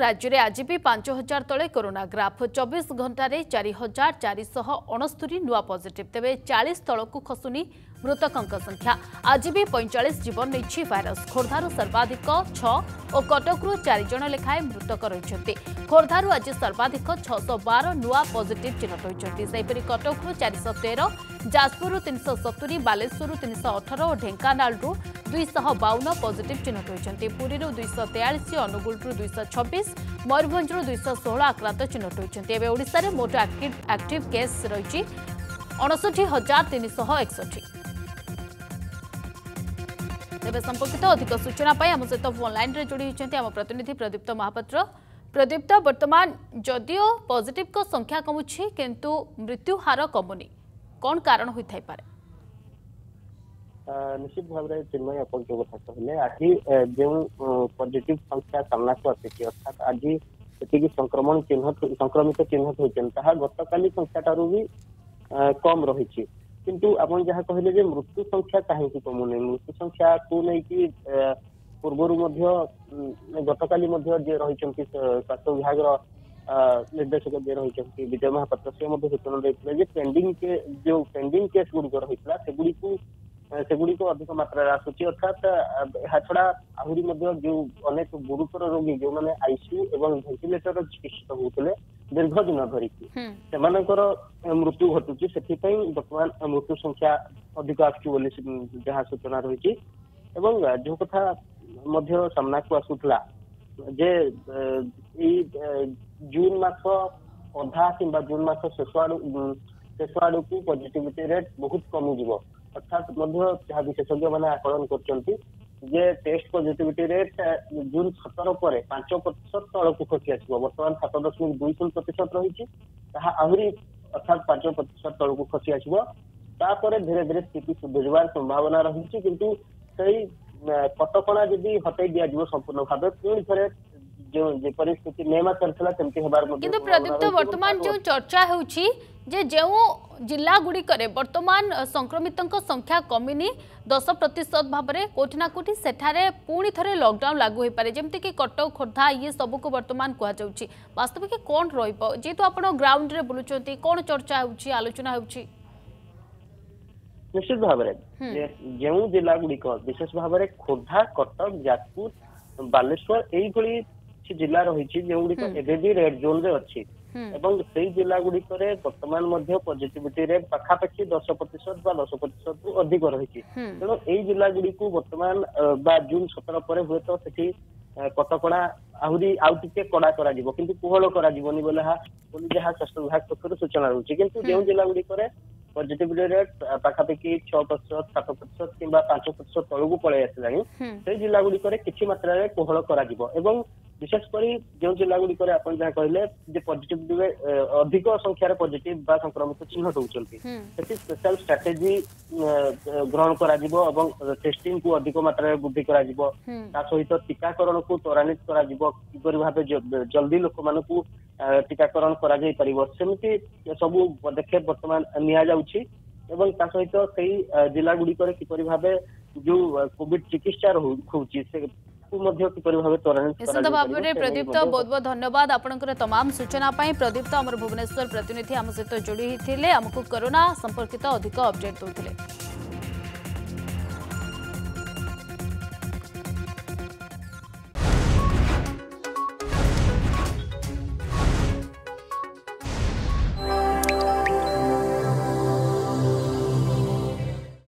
ରାଜ୍ୟରେ ଆଜି ବି ପାଞ୍ଚ ହଜାର ତଳେ କରୋନା ଗ୍ରାଫ ଚବିଶ ଘଣ୍ଟାରେ ଚାରି ହଜାର ଚାରିଶହ ଅଣସ୍ତରୀ ନୂଆ ପଜିଟିଭ୍ ତେବେ ଚାଳିଶ ତଳକୁ ଖସୁନି ମୃତକଙ୍କ ସଂଖ୍ୟା ଆଜି ବି ପଇଁଚାଳିଶ ଜୀବନ ନେଇଛି ଭାଇରସ୍ ଖୋର୍ଦ୍ଧାରୁ ସର୍ବାଧିକ ଛଅ ଓ କଟକରୁ ଚାରିଜଣ ଲେଖାଏଁ ମୃତକ ରହିଛନ୍ତି ଖୋର୍ଦ୍ଧାରୁ ଆଜି ସର୍ବାଧିକ ଛଅଶହ ବାର ନୂଆ ପଜିଟିଭ୍ ଚିହ୍ନଟ ହୋଇଛନ୍ତି ସେହିପରି କଟକରୁ ଚାରିଶହ ତେର ଯାଜପୁରରୁ ତିନିଶହ ସତୁରୀ ବାଲେଶ୍ୱରରୁ ତିନିଶହ ଅଠର ଓ ଢେଙ୍କାନାଳରୁ ଦୁଇଶହ ବାଉନ ପଜିଟିଭ୍ ଚିହ୍ନଟ ହୋଇଛନ୍ତି ପୁରୀରୁ ଦୁଇଶହ ତେୟାଳିଶ ଅନୁଗୁଳରୁ ଦୁଇଶହ ଛବିଶ ମୟୂରଭଞ୍ଜରୁ ଦୁଇଶହ ଷୋହଳ ଆକ୍ରାନ୍ତ ଚିହ୍ନଟ ହୋଇଛନ୍ତି ଏବେ ଓଡ଼ିଶାରେ ମୋଟ ଆକ୍ଟିଭ୍ କେସ୍ ରହିଛି ଅଣଷଠି ହଜାର ତିନିଶହ ଏକଷଠି ତେବେ ସମ୍ପର୍କିତ ଅଧିକ ସୂଚନା ପାଇଁ ଆମ ସହିତ ଫୋନ୍ ଲାଇନ୍ରେ ଯୋଡ଼ି ହୋଇଛନ୍ତି ଆମ ପ୍ରତିନିଧି ପ୍ରଦୀପ୍ତ ମହାପାତ୍ର ପ୍ରଦୀପ୍ତ ବର୍ତ୍ତମାନ ଯଦିଓ ପଜିଟିଭ୍ଙ୍କ ସଂଖ୍ୟା କମୁଛି କିନ୍ତୁ ମୃତ୍ୟୁ ହାର କମୁନି কোন কারণ হইথাই পারে ନିଶ୍ଚିତ ଭାବରେ ଚିନ୍ମୟ ଆପଣ ଯୋଉ କଥା କହିଲେ ଆଜି ଯେଉଁ ପଜିଟିଭ ସଂଖ୍ୟା ସାମ୍ନାକୁ ଆସିଛି ଅର୍ଥାତ୍ ଆଜି ଯେତିକି ସଂକ୍ରମଣ ଚିହ୍ନଟ ସଂକ୍ରମିତ ଚିହ୍ନଟ ହୋଇଛନ୍ତି ତାହା ଗତକାଲି ସଂଖ୍ୟାଠାରୁ ବି କମ ରହିଛି କିନ୍ତୁ ଆପଣ ଯାହା କହିଲେ ଯେ ମୃତ୍ୟୁ ସଂଖ୍ୟା କାହିଁକି କମୁନି ମୃତ୍ୟୁ ସଂଖ୍ୟାକୁ ନେଇକି ପୂର୍ବରୁ ମଧ୍ୟ ଗତକାଲି ମଧ୍ୟ ଯିଏ ରହିଛନ୍ତି ସ୍ୱାସ୍ଥ୍ୟ ବିଭାଗର ନିର୍ଦ୍ଦେଶକ ଯିଏ ରହିଛନ୍ତି ବିଜୟ ମହାପାତ୍ର ସେ ମଧ୍ୟ ସୂଚନା ଦେଇଥିଲେ ଯେ ପେଣ୍ଡିଂ ଯେଉଁ ପେଣ୍ଡିଂ କେସ୍ ଗୁଡ଼ିକ ରହିଥିଲା ସେଗୁଡ଼ିକୁ ସେଗୁଡ଼ିକ ଅଧିକ ମାତ୍ରାରେ ଆସୁଛି ଅର୍ଥାତ୍ ଏହାଛଡ଼ା ଆହୁରି ମଧ୍ୟ ଯେଉଁ ଅନେକ ଗୁରୁତର ରୋଗୀ ଯେଉଁମାନେ ଆଇସିୟୁ ଏବଂ ଭେଣ୍ଟିଲେଟର ଚିକିତ୍ସିତ ହେଉଥିଲେ ଦୀର୍ଘ ଦିନ ଧରିକି ସେମାନଙ୍କର ମୃତ୍ୟୁ ଘଟୁଛି ସେଥିପାଇଁ ବର୍ତ୍ତମାନ ମୃତ୍ୟୁ ସଂଖ୍ୟା ଅଧିକ ଆସୁଛି ବୋଲି ଯାହା ସୂଚନା ରହିଛି ଏବଂ ଯେଉଁ କଥା ମଧ୍ୟ ସାମ୍ନାକୁ ଆସୁଥିଲା ଯେ ଏଇ जून मास अधा कि जून मास शेष आड़ शेष आड़ को पजिट रेट बहुत कमिजी अर्थात जहाँ विशेषज्ञ मैंने आकलन कर टेस्ट पजिटिविटी रेट जून सतर पर पांच प्रतिशत तौक खसी आसो बर्तमान सात दशमिक दुई शून प्रतिशत रही आहरी अर्थात पांच प्रतिशत तौक खसी आसो तापर धीरे धीरे स्थित सुधरवार संभावना रही कि कटका जी हटे दिजो संपूर्ण भाव पुणी थे किंतु प्रदीप्त तो वर्तमान जो चर्चा होउची जे जो जिला करे वर्तमान संक्रमित संख्या कमी दस प्रतिशत भाव में कौटिना ना कौटि सेठारे पुणी थे लकडाउन लागू हो पाए जमीक कटक खोर्धा ये सब कुछ बर्तमान कहुच्ची वास्तविक कौन रेतु आप ग्राउंड में बुलूँ कौन चर्चा होलोचना हो निश्चित भाव हम्म। जो जिला गुड़िक विशेष भाव खोर्धा कटक जाजपुर बालेश्वर यही କିଛି ଜିଲ୍ଲା ରହିଛି ଯେଉଁଗୁଡ଼ିକ ଏବେ ବି ରେଡ୍ ଜୋନ୍ ରେ ଅଛି ଏବଂ ସେଇ ଜିଲ୍ଲା ଗୁଡ଼ିକରେ ବର୍ତ୍ତମାନ ମଧ୍ୟ ପଜିଟିଭିଟି ରେଟ୍ ପାଖାପାଖି ଦଶ ପ୍ରତିଶତ ବା ଦଶ ପ୍ରତିଶତ ରୁ ଅଧିକ ରହିଛି ତେଣୁ ଏଇ ଜିଲ୍ଲା ଗୁଡ଼ିକୁ ବର୍ତ୍ତମାନ ବା ଜୁନ ସତର ପରେ ହୁଏତ ସେଠି କଟକଣା ଆହୁରି ଆଉ ଟିକେ କଡା କରାଯିବ କିନ୍ତୁ କୋହଳ କରାଯିବନି ବୋଲି ଯାହା ସ୍ୱାସ୍ଥ୍ୟ ବିଭାଗ ପକ୍ଷରୁ ସୂଚନା ରହୁଛି କିନ୍ତୁ ଯେଉଁ ଜିଲ୍ଲା ଗୁଡ଼ିକରେ ପଜିଟିଭିଟି ରେଟ୍ ପାଖାପାଖି ଛଅ ପ୍ରତିଶତ ସାତ ପ୍ରତିଶତ କିମ୍ବା ପାଞ୍ଚ ପ୍ରତିଶତ ତଳକୁ ପଳେଇ ଆସିଲାଣି ସେଇ ଜିଲ୍ଲା ଗୁଡ଼ିକରେ କିଛି ମାତ୍ରାରେ କୋହଳ କରାଯିବ ଏବଂ ବିଶେଷ କରି ଯେଉଁ ଜିଲ୍ଲା ଗୁଡିକରେ ଆପଣ ଯାହା କହିଲେ ଯେ positive ଅଧିକ ସଂଖ୍ୟାରେ ପଜିଟିଭ ବା ସଂକ୍ରମିତ ଚିହ୍ନଟ ହେଉଛନ୍ତି ସେଠି ସ୍ପେଶାଲ ଷ୍ଟ୍ରାଟେଜି ଗ୍ରହଣ କରାଯିବ ଏବଂ testing କୁ ଅଧିକ ମାତ୍ରାରେ ବୃଦ୍ଧି କରାଯିବ ତା ସହିତ ଟୀକାକରଣ କୁ ତ୍ୱରାନ୍ୱିତ କରାଯିବ କିପରି ଭାବେ ଜଲ୍ଦି ଲୋକମାନଙ୍କୁ ଟୀକାକରଣ କରାଯାଇ ପାରିବ ସେମିତି ସବୁ ପଦକ୍ଷେପ ବର୍ତ୍ତମାନ ନିଆଯାଉଛି ଏବଂ ତା ସହିତ ସେଇ ଜିଲ୍ଲା ଗୁଡିକରେ କିପରି ଭାବେ ଯୋଉ କୋଭିଡ ଚିକିତ୍ସା ହଉଛି ସେ निश्चित भाव प्रदीप्त बहुत बहुत धन्यवाद तमाम सूचना प्रदीप्त आम भुवनेश्वर प्रतिनिधि आम सहित जोड़ी आमको कोरोना संपर्कित अधिक अपडेट दूसरे